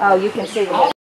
Oh, you can see